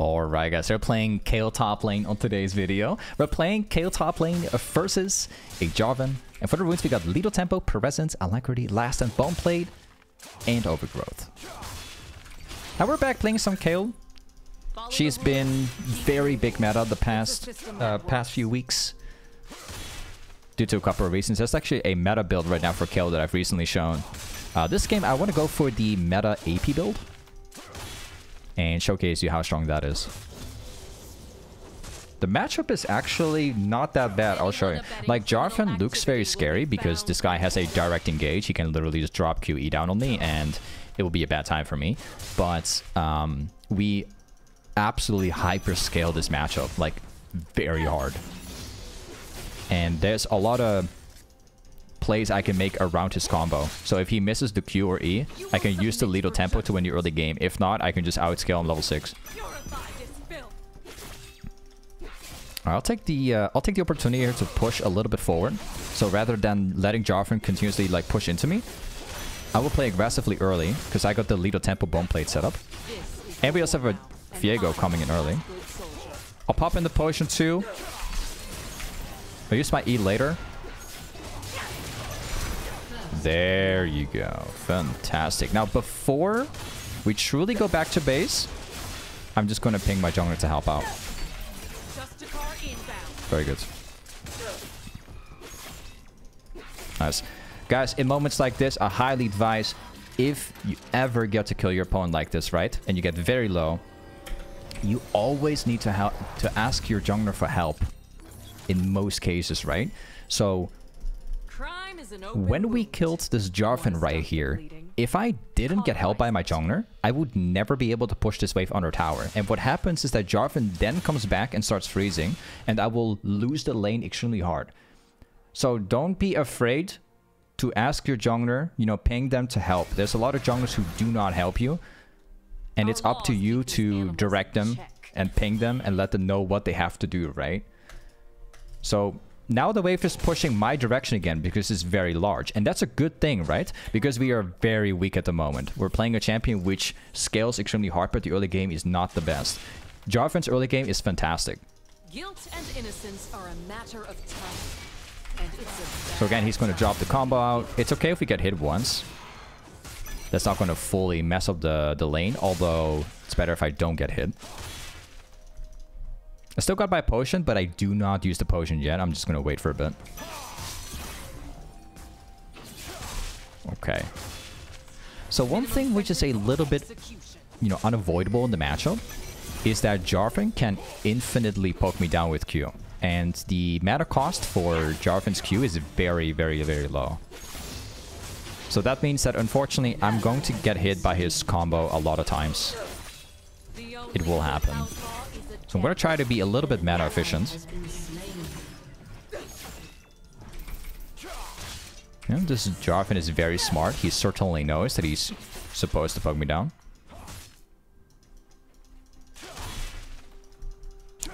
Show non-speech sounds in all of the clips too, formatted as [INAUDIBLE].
Alright guys, we're playing Kayle top lane on today's video. We're playing Kayle top lane versus a Jarvan. And for the runes we got Lethal Tempo, Presence, Alacrity, Last Stand Bone Plate, and Overgrowth. Now we're back playing some Kayle. She's been very big meta the past uh, past few weeks. Due to a couple of reasons. That's actually a meta build right now for Kayle that I've recently shown. Uh, this game I want to go for the meta AP build and showcase you how strong that is. The matchup is actually not that bad, I'll show you. Like, Jarvan looks very scary because this guy has a direct engage. He can literally just drop QE down on me and it will be a bad time for me. But um, we absolutely hyper scale this matchup, like, very hard. And there's a lot of plays I can make around his combo. So if he misses the Q or E, I can use the Lethal Tempo to win the early game. If not, I can just outscale him level 6. I'll take the uh, I'll take the opportunity here to push a little bit forward. So rather than letting Jarvan continuously like push into me, I will play aggressively early because I got the Lethal Tempo Bone Plate set up. And we also have a Viego coming in early. I'll pop in the potion too. I'll use my E later. There you go. Fantastic. Now, before we truly go back to base, I'm just going to ping my jungler to help out. Very good. Nice. Guys, in moments like this, I highly advise if you ever get to kill your opponent like this, right? And you get very low, you always need to help to ask your jungler for help in most cases, right? So when we killed this Jarvan right here, if I didn't get help by my jungler, I would never be able to push this wave under tower. And what happens is that Jarvan then comes back and starts freezing, and I will lose the lane extremely hard. So don't be afraid to ask your jungler, you know, ping them to help. There's a lot of junglers who do not help you, and it's up to you to direct them and ping them and let them know what they have to do, right? So now the wave is pushing my direction again because it's very large. And that's a good thing, right? Because we are very weak at the moment. We're playing a champion which scales extremely hard, but the early game is not the best. Jarvan's early game is fantastic. Guilt and innocence are a matter of time. so again, he's going to drop the combo out. It's okay if we get hit once. That's not going to fully mess up the, the lane, although it's better if I don't get hit. I still got my potion, but I do not use the potion yet. I'm just to wait for a bit. Okay. So one thing which is a little bit, you know, unavoidable in the matchup is that Jarvan can infinitely poke me down with Q. And the mana cost for Jarvan's Q is very, very, very low. So that means that unfortunately I'm going to get hit by his combo a lot of times. It will happen. So I'm going to try to be a little bit mana efficient. This Jarvan is very smart. He certainly knows that he's supposed to poke me down.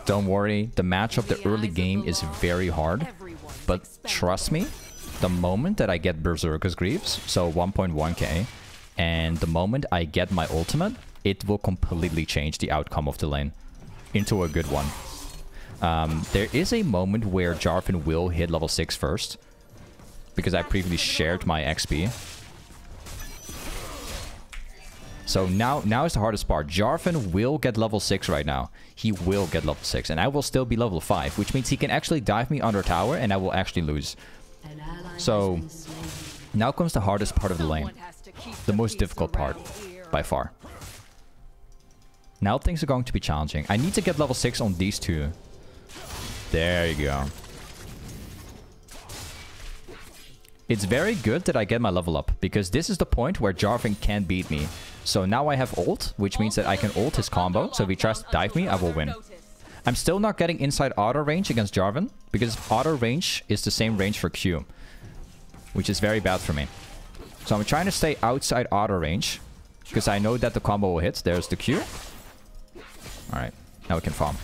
Don't worry, the matchup, the early game is very hard. But trust me, the moment that I get Berserker's Greaves, so 1.1k, and the moment I get my ultimate, it will completely change the outcome of the lane into a good one. Um, there is a moment where Jarvan will hit level 6 first. Because I previously shared my XP. So now, now is the hardest part. Jarvan will get level 6 right now. He will get level 6. And I will still be level 5. Which means he can actually dive me under tower and I will actually lose. So now comes the hardest part of the lane. The most difficult part. By far. Now things are going to be challenging. I need to get level 6 on these two. There you go. It's very good that I get my level up, because this is the point where Jarvan can beat me. So now I have ult, which means that I can ult his combo, so if he tries to dive me, I will win. I'm still not getting inside auto range against Jarvan, because auto range is the same range for Q, which is very bad for me. So I'm trying to stay outside auto range, because I know that the combo will hit. There's the Q. Alright, now we can farm.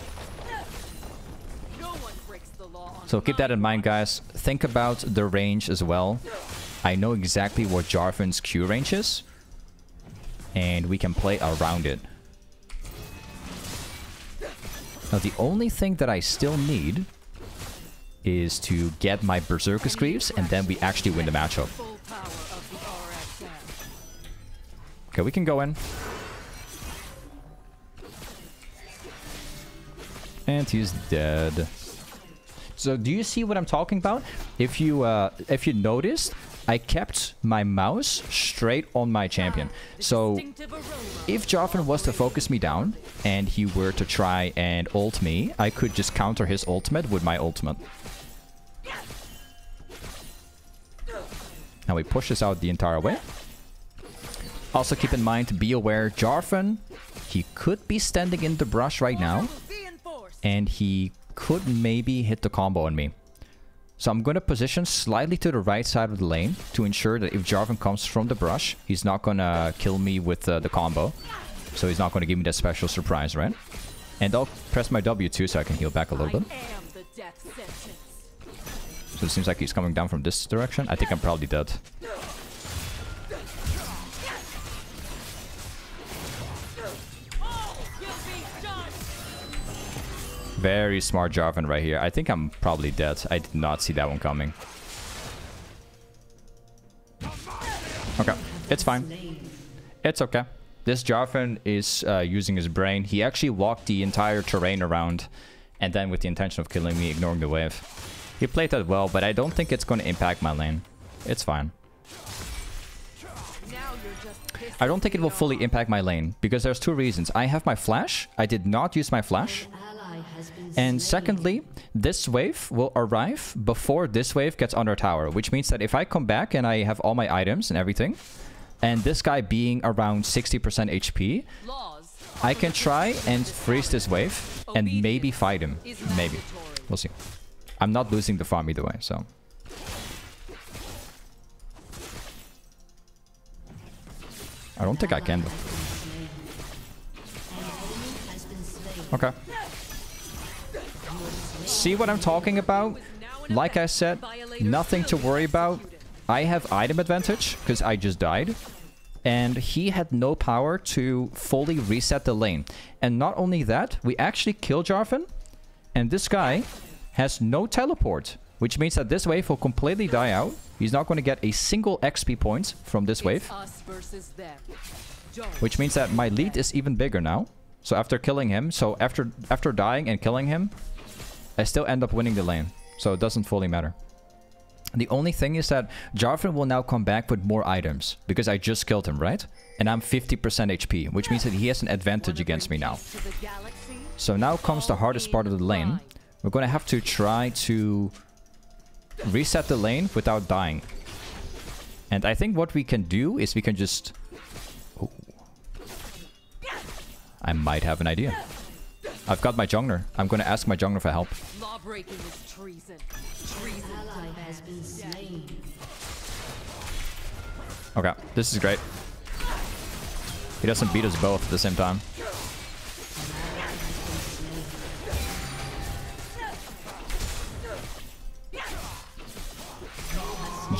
So keep that in mind, guys. Think about the range as well. I know exactly what Jarvan's Q range is. And we can play around it. Now, the only thing that I still need is to get my Berserker's Greaves, and then we actually win the matchup. Full power of the RXM. Okay, we can go in. And he's dead. So do you see what I'm talking about? If you uh, if you noticed, I kept my mouse straight on my champion. So if Jarvan was to focus me down and he were to try and ult me, I could just counter his ultimate with my ultimate. Now he pushes out the entire way. Also keep in mind, be aware, Jarvan, he could be standing in the brush right now. And he could maybe hit the combo on me. So I'm going to position slightly to the right side of the lane to ensure that if Jarvan comes from the brush, he's not going to kill me with uh, the combo. So he's not going to give me that special surprise, right? And I'll press my W too so I can heal back a little bit. So it seems like he's coming down from this direction. I think I'm probably dead. Very smart Jarvan right here. I think I'm probably dead. I did not see that one coming. Okay, it's fine. It's okay. This Jarvan is uh, using his brain. He actually walked the entire terrain around and then with the intention of killing me, ignoring the wave. He played that well, but I don't think it's going to impact my lane. It's fine. I don't think it will fully impact my lane because there's two reasons. I have my flash. I did not use my flash. And secondly, this wave will arrive before this wave gets under tower, which means that if I come back and I have all my items and everything, and this guy being around 60% HP, I can try and freeze this wave and maybe fight him. Maybe. We'll see. I'm not losing the farm either way, so. I don't think I can. though. Okay. See what I'm talking about? Like I said, nothing to worry about. I have item advantage because I just died. And he had no power to fully reset the lane. And not only that, we actually kill Jarvan. And this guy has no teleport. Which means that this wave will completely die out. He's not going to get a single XP point from this wave. Which means that my lead is even bigger now. So after killing him, so after after dying and killing him, I still end up winning the lane. So it doesn't fully matter. The only thing is that Jarvan will now come back with more items. Because I just killed him, right? And I'm 50% HP, which means that he has an advantage against me now. So now comes the hardest part of the lane. We're going to have to try to reset the lane without dying. And I think what we can do is we can just... Oh. I might have an idea. I've got my jungler. I'm going to ask my jungler for help. Law breaking is treason. Treason has been slain. Okay, this is great. He doesn't beat us both at the same time.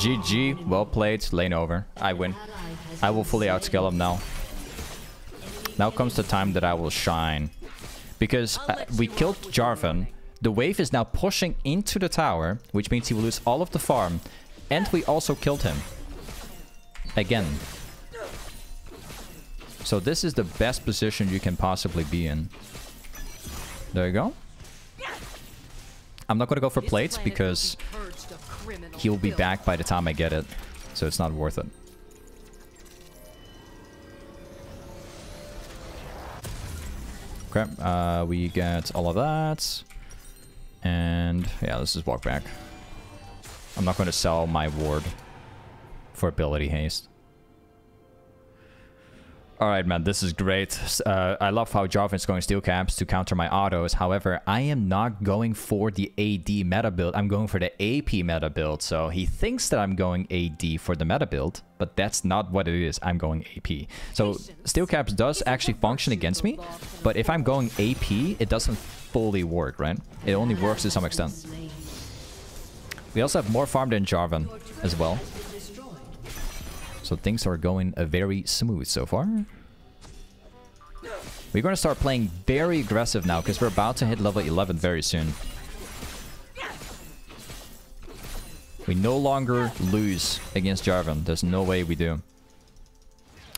GG, well played, lane over. I win. I will fully outscale him now. Now comes the time that I will shine. Because uh, we killed Jarvan. The wave is now pushing into the tower, which means he will lose all of the farm. And we also killed him. Again. So this is the best position you can possibly be in. There you go. I'm not gonna go for plates because be purged of criminal he will be back by the time I get it. So it's not worth it. Okay, uh, we get all of that. And yeah, let's just walk back. I'm not going to sell my ward for ability haste. Alright, man, this is great. Uh, I love how Jarvan's going steel caps to counter my autos. However, I am not going for the AD meta build. I'm going for the AP meta build. So he thinks that I'm going AD for the meta build, but that's not what it is. I'm going AP. So steel caps does actually function against me, but if I'm going AP, it doesn't fully work, right? It only works to some extent. We also have more farm than Jarvan as well. So things are going uh, very smooth so far. We're gonna start playing very aggressive now because we're about to hit level 11 very soon. We no longer lose against Jarvan. There's no way we do.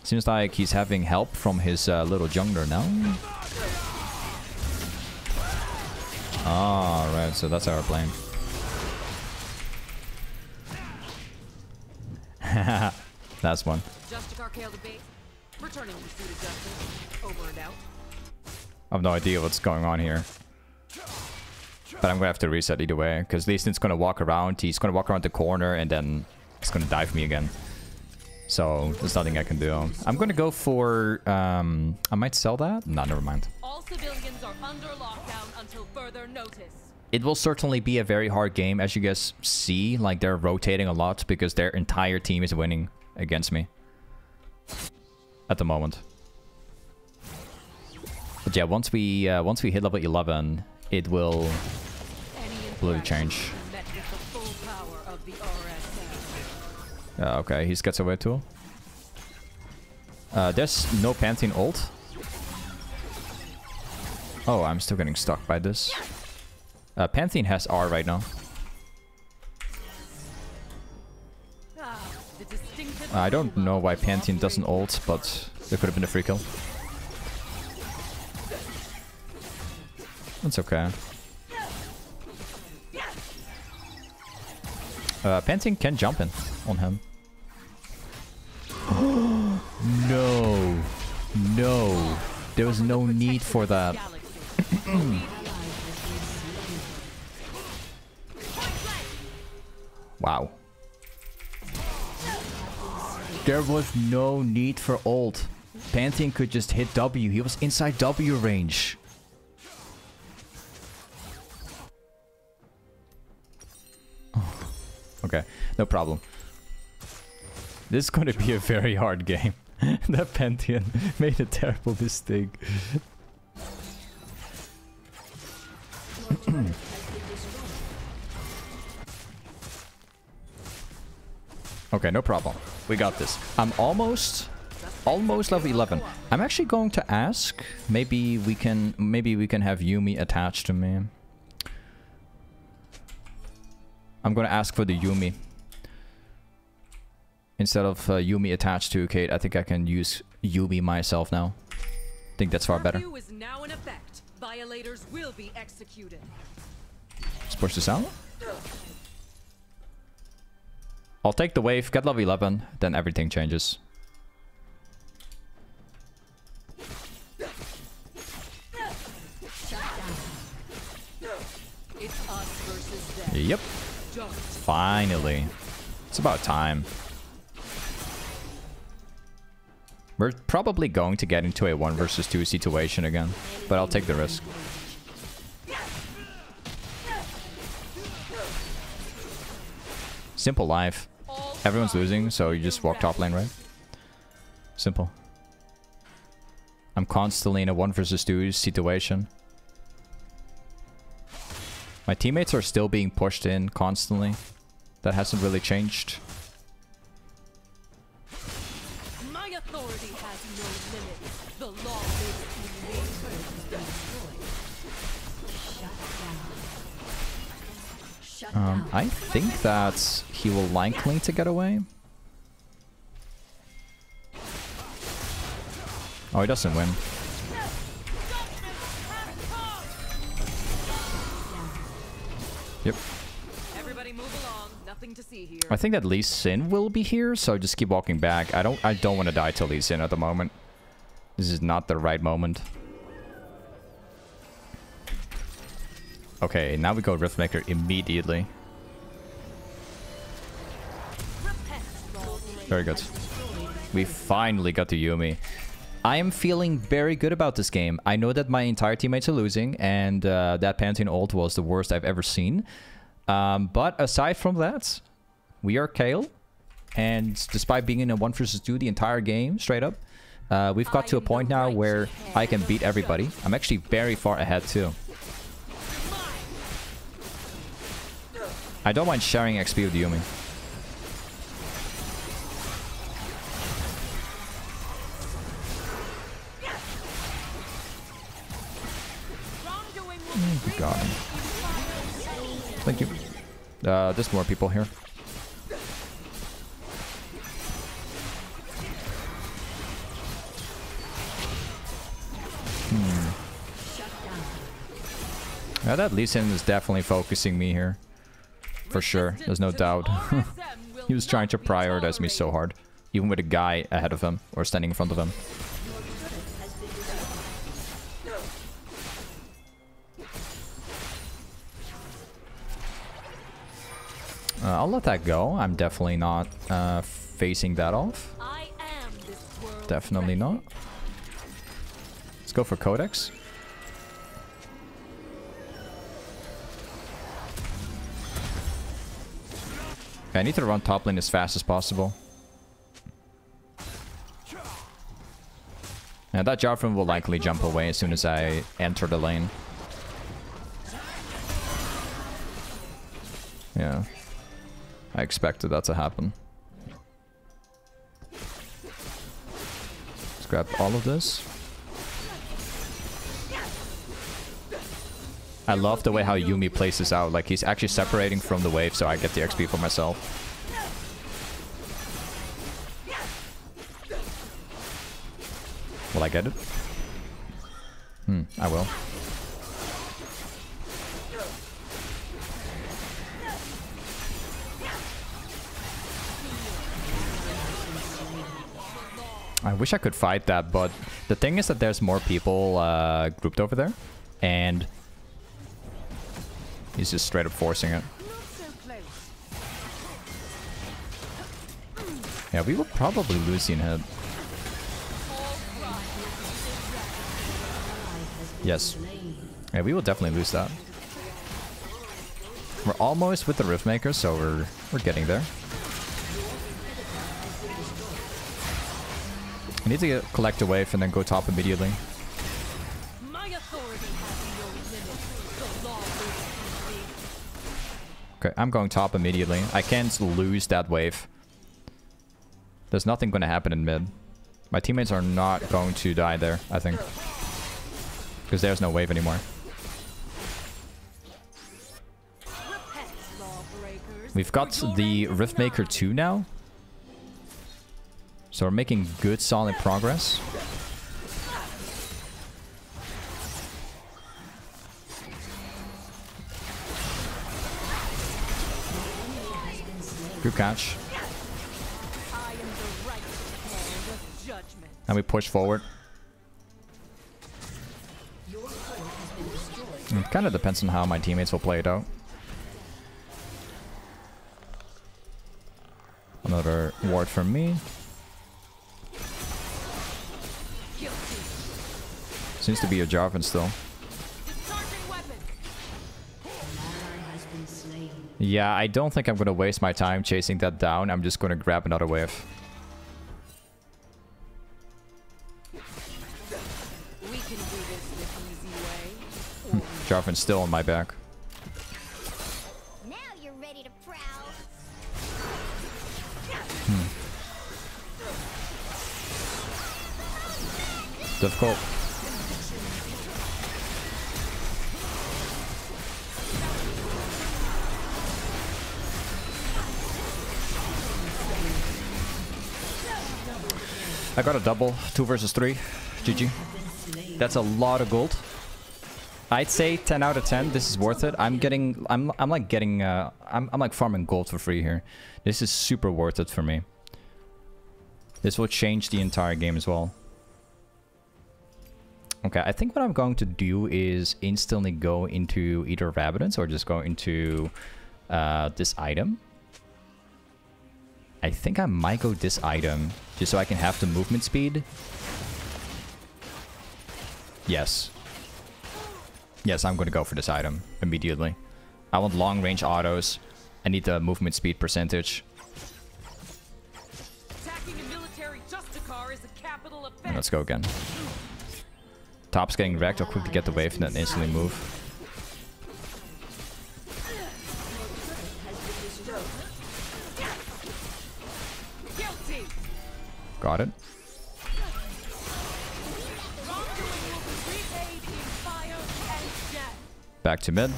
Seems like he's having help from his uh, little jungler now. Ah, right. So that's our plan. [LAUGHS] that's one. Justicar Kayle the bait. Returning to suited justice. Over and out. I have no idea what's going on here. But I'm gonna have to reset either way, because Lee Sin's gonna walk around, he's gonna walk around the corner, and then he's gonna dive me again. So, there's nothing I can do. I'm gonna go for, um, I might sell that? No, never mind. All civilians are under lockdown until further notice. It will certainly be a very hard game, as you guys see, like they're rotating a lot, because their entire team is winning against me. At the moment. But yeah, once we, uh, once we hit level 11, it will Blue change. met with the full power of. Uh, okay, he gets away too. Uh, there's no Pantheon ult. Oh, I'm still getting stuck by this. Uh, Pantheon has R right now. I don't know why Pantheon doesn't ult, but there could have been a free kill. That's okay. Uh, Pantheon can jump in on him. [GASPS] no. No. There was no need for that. [CLEARS THROAT] Wow. There was no need for ult. Pantheon could just hit W. He was inside W range. [SIGHS] Okay, no problem. This is going to be a very hard game. [LAUGHS] that Pantheon [LAUGHS] made a terrible mistake. [CLEARS THROAT] Okay, no problem. We got this. I'm almost almost level 11. I'm actually going to ask maybe we can maybe we can have Yuumi attached to me. I'm going to ask for the Yuumi. Instead of uh, Yuumi attached to Kate, I think I can use Yuumi myself now. I think that's far better. Is now in effect. Violators will be executed. Let's push this out. I'll take the wave, get level 11, then everything changes. Yep, finally. It's about time. We're probably going to get into a 1 versus 2 situation again, but I'll take the risk. Simple life. Everyone's losing, so you just walk top lane, right? Simple. I'm constantly in a 1 versus 2 situation. My teammates are still being pushed in constantly. That hasn't really changed. My authority has no limits. The law in me. Um, I think that he will likely to get away. Oh, he doesn't win. Yep. Everybody move along. Nothing to see here. I think that Lee Sin will be here, so just keep walking back. I don't I don't want to die till Lee Sin at the moment. This is not the right moment. Okay, now we go Riftmaker immediately. Very good. We finally got to Yuumi. I am feeling very good about this game. I know that my entire teammates are losing, and uh, that Pantheon ult was the worst I've ever seen. Um, but aside from that, we are Kayle. And despite being in a 1 versus 2 the entire game, straight up, uh, we've got to a point now where I can beat everybody. I'm actually very far ahead too. I don't mind sharing XP with Yuumi. Got him. Thank you. Uh, there's more people here. Hmm. Yeah, that Lee Sin is definitely focusing me here. For sure, there's no doubt. [LAUGHS] he was trying to prioritize me so hard. Even with a guy ahead of him, or standing in front of him. Uh, I'll let that go. I'm definitely not uh, facing that off. Definitely not. Let's go for Codex. Okay, I need to run top lane as fast as possible. Yeah, that Jarvan will likely jump away as soon as I enter the lane. Yeah. I expected that to happen. Let's grab all of this. I love the way how Yuumi plays this out. Like, he's actually separating from the wave, so I get the XP for myself. Will I get it? Hmm, I will. I wish I could fight that, but the thing is that there's more people uh, grouped over there, and he's just straight up forcing it. Yeah, we will probably lose in head. Yes. Yeah, we will definitely lose that. We're almost with the Riftmaker, so we're we're getting there. I need to get, collect a wave and then go top immediately. Okay, I'm going top immediately. I can't lose that wave. There's nothing going to happen in mid. My teammates are not going to die there, I think. Because there's no wave anymore. We've got the Riftmaker 2 now. So we're making good, solid progress. Good catch. And we push forward. It kind of depends on how my teammates will play it out. Another ward from me. Seems to be a Jarvan still. Yeah, I don't think I'm going to waste my time chasing that down. I'm just going to grab another wave. Jarvan's still on my back. Now you're ready to prowl. Hmm. Difficult. I got a double. Two versus three. GG. That's a lot of gold. I'd say 10 out of 10. This is worth it. I'm getting... I'm, I'm like getting... Uh, I'm, I'm like farming gold for free here. This is super worth it for me. This will change the entire game as well. Okay, I think what I'm going to do is instantly go into either Rabadon's or just go into uh, this item. I think I might go this item just so I can have the movement speed. Yes. Yes, I'm going to go for this item immediately. I want long range autos. I need the movement speed percentage. Let's go again. Top's getting wrecked. I'll quickly get the wave and then instantly move. Got it. Back to mid.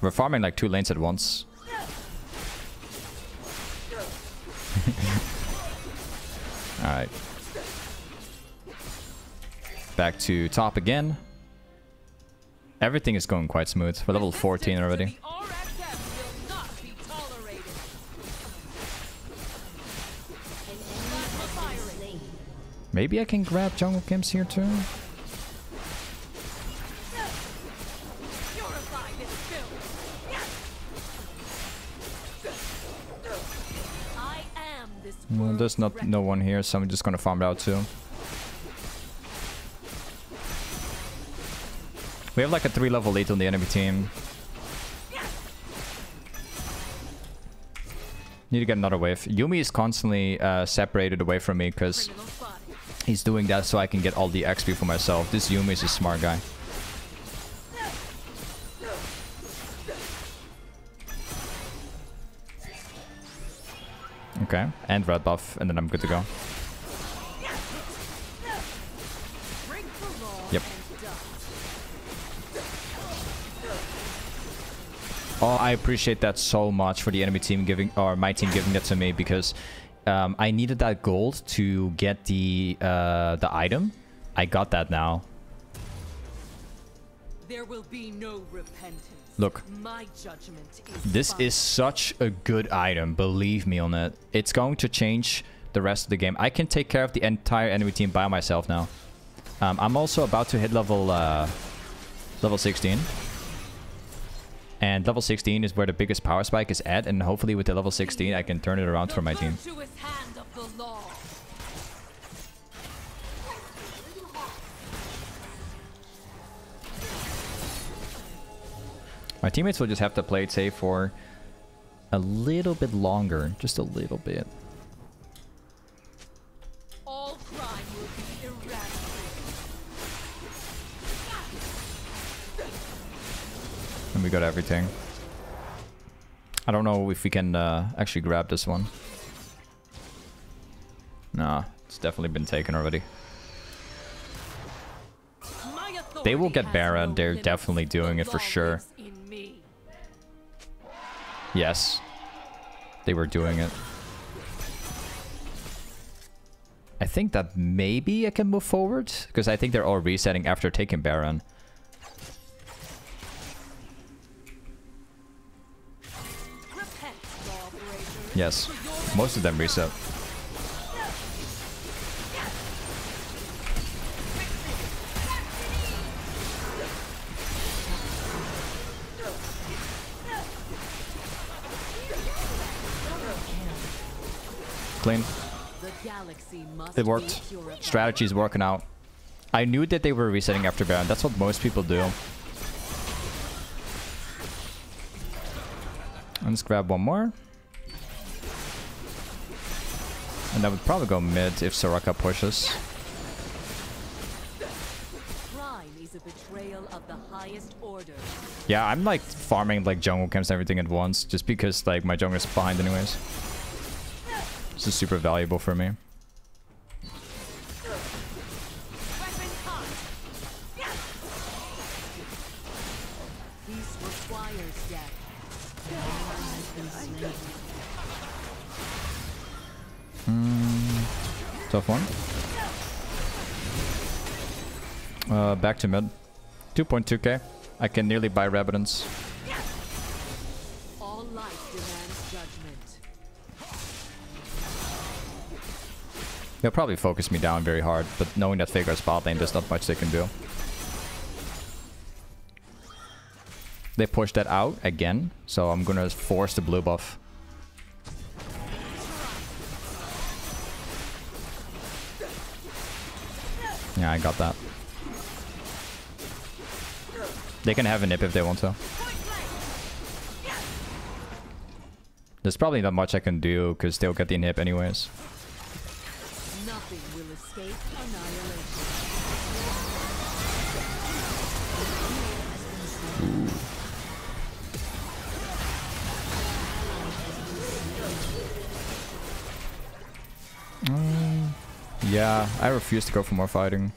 We're farming like two lanes at once. [LAUGHS] Alright. Back to top again. Everything is going quite smooth. We're level 14 already. Maybe I can grab jungle camps here too? Well, there's not no one here, so I'm just gonna farm it out too. We have like a three level lead on the enemy team. Need to get another wave. Yuumi is constantly uh, separated away from me because. He's doing that so I can get all the XP for myself. This Yuumi is a smart guy. Okay, and red buff, and then I'm good to go. Yep. Oh, I appreciate that so much for the enemy team giving, or my team giving that to me because um, I needed that gold to get the uh, the item. I got that now. There will be no repentance. Look. My judgment is This final. is such a good item, believe me on it. It's going to change the rest of the game. I can take care of the entire enemy team by myself now. Um, I'm also about to hit level uh, level 16. And level 16 is where the biggest power spike is at, and hopefully with the level 16 I can turn it around for my team. hand of the law. My teammates will just have to play it safe for a little bit longer. Just a little bit. We got everything. I don't know if we can uh, actually grab this one. Nah, it's definitely been taken already. They will get Baron. They're definitely doing it for sure. Yes. They were doing it. I think that maybe I can move forward. Because I think they're all resetting after taking Baron. Yes. Most of them reset. Clean. It worked. Strategy's working out. I knew that they were resetting after Baron. That's what most people do. Let's grab one more. And that would probably go mid if Soraka pushes. Crime is a betrayal of the highest order. Yeah, I'm like farming like jungle camps and everything at once just because like my jungle is behind anyways. This is super valuable for me. Tough one. Uh, back to mid. 2.2k. I can nearly buy Rabadon's. All life demands judgment. They'll probably focus me down very hard, but knowing that Veigar's bot lane, there's not much they can do. They push that out again, so I'm gonna force the blue buff. Yeah, I got that. They can have a nip if they want to. There's probably not much I can do, because they'll get the nip anyways. I refuse to go for more fighting.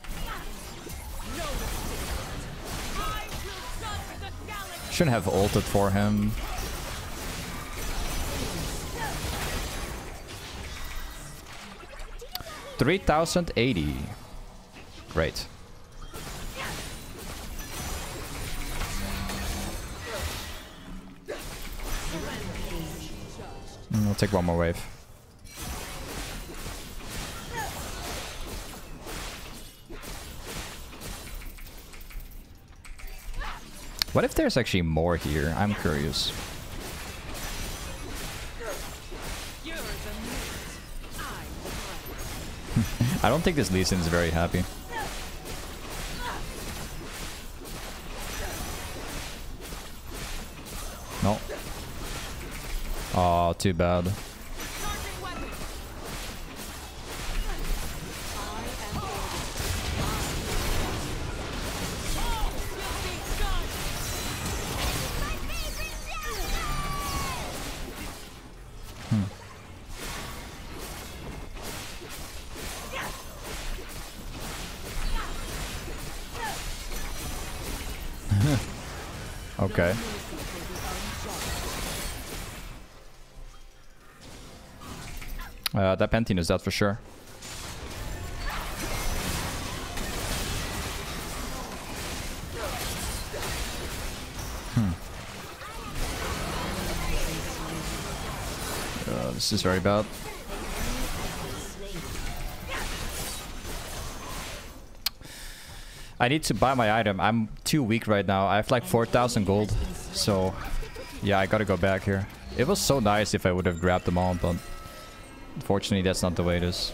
Shouldn't have ulted for him. Three thousand eighty. Great. Mm, I'll take one more wave. What if there's actually more here? I'm curious. [LAUGHS] I don't think this Lee Sin is very happy. No. Oh, too bad. Uh, that Pantheon is dead for sure. Hmm. Uh, this is very bad. I need to buy my item. I'm too weak right now. I have like 4,000 gold. So, yeah, I gotta go back here. It was so nice if I would have grabbed them all, but unfortunately that's not the way it is.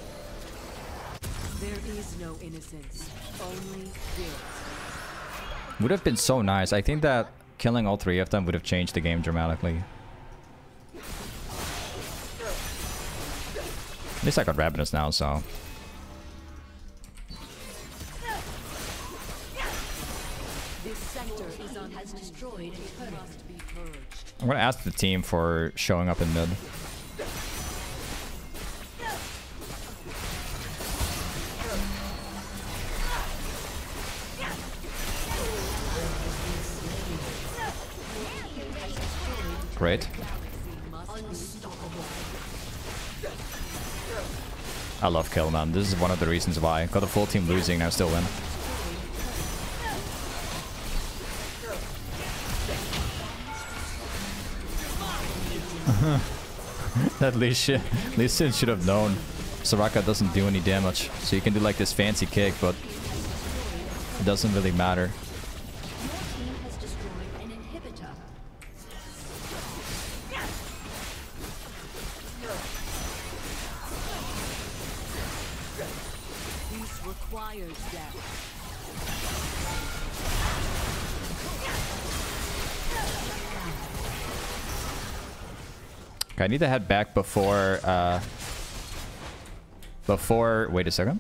There is no innocence, only guilt. Would have been so nice. I think that killing all three of them would have changed the game dramatically. At least I got Ravenous now, so... This sector is under has destroyed a must be purged. I'm gonna ask the team for showing up in mid. I love Kayle, man. This is one of the reasons why. Got a full team losing, I still win. [LAUGHS] that Lee, Shi- Lee Sin should have known. Soraka doesn't do any damage. So you can do like this fancy kick, but it doesn't really matter. Okay, I need to head back before, uh... Before... Wait a second.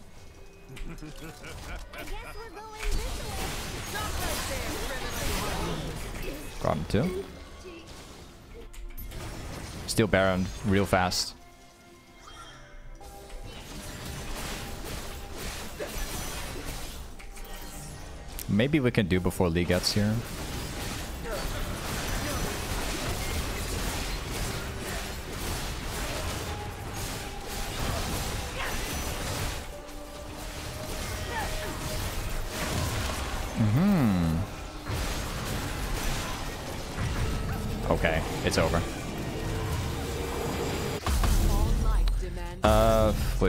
Got him too. Steal Baron real fast. Maybe we can do before Lee gets here.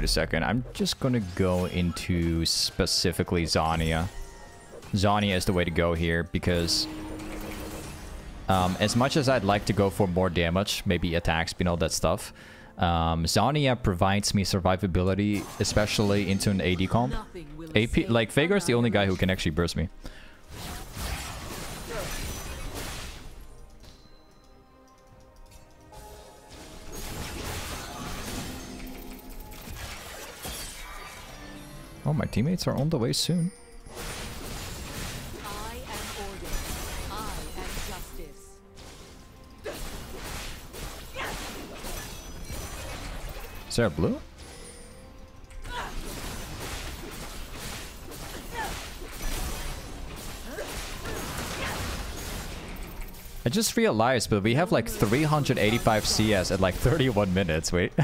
Wait a second. I'm just gonna go into specifically Zhonya. Zhonya is the way to go here because um, as much as I'd like to go for more damage, maybe attack speed, all that stuff, um, Zhonya provides me survivability, especially into an AD comp. AP, like Veigar's the only guy who can actually burst me. Teammates are on the way soon. I am order. I am justice. Is there a blue? I just realized, but we have like 385 CS at like 31 minutes. Wait. [LAUGHS]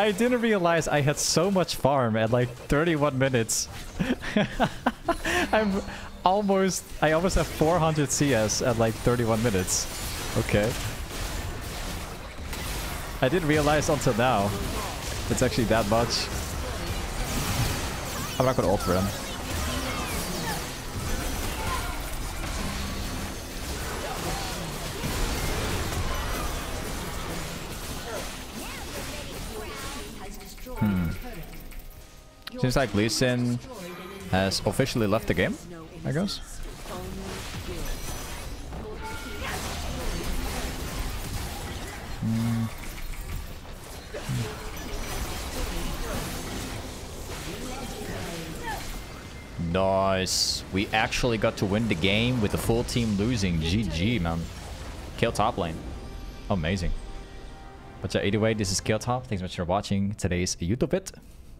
I didn't realize I had so much farm at like 31 minutes. [LAUGHS] I'm almost... I almost have 400 CS at like 31 minutes. Okay. I didn't realize until now. It's actually that much. I'm not gonna ult for him. Seems like Lee Sin has officially left the game, I guess. Hmm. Nice. We actually got to win the game with the full team losing. GG, man. Kayle top lane. Amazing. But yeah, either way, this is Kayle Top. Thanks so much for watching today's YouTube vid.